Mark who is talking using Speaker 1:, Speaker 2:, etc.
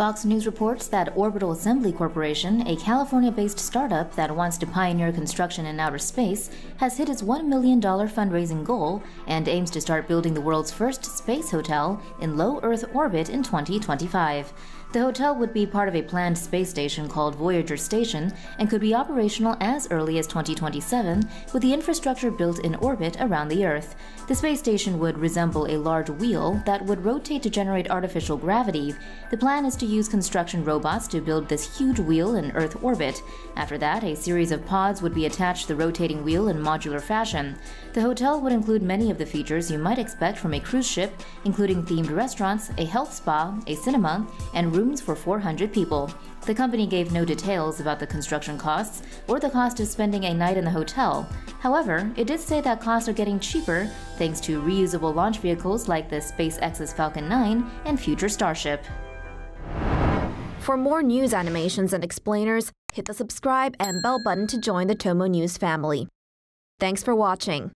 Speaker 1: Fox News reports that Orbital Assembly Corporation, a California based startup that wants to pioneer construction in outer space, has hit its $1 million fundraising goal and aims to start building the world's first space hotel in low Earth orbit in 2025. The hotel would be part of a planned space station called Voyager Station and could be operational as early as 2027 with the infrastructure built in orbit around the Earth. The space station would resemble a large wheel that would rotate to generate artificial gravity. The plan is to use construction robots to build this huge wheel in Earth orbit. After that, a series of pods would be attached to the rotating wheel in modular fashion. The hotel would include many of the features you might expect from a cruise ship, including themed restaurants, a health spa, a cinema, and rooms for 400 people. The company gave no details about the construction costs or the cost of spending a night in the hotel. However, it did say that costs are getting cheaper thanks to reusable launch vehicles like the SpaceX's Falcon 9 and future Starship.
Speaker 2: For more news animations and explainers, hit the subscribe and bell button to join the Tomo News family. Thanks for watching.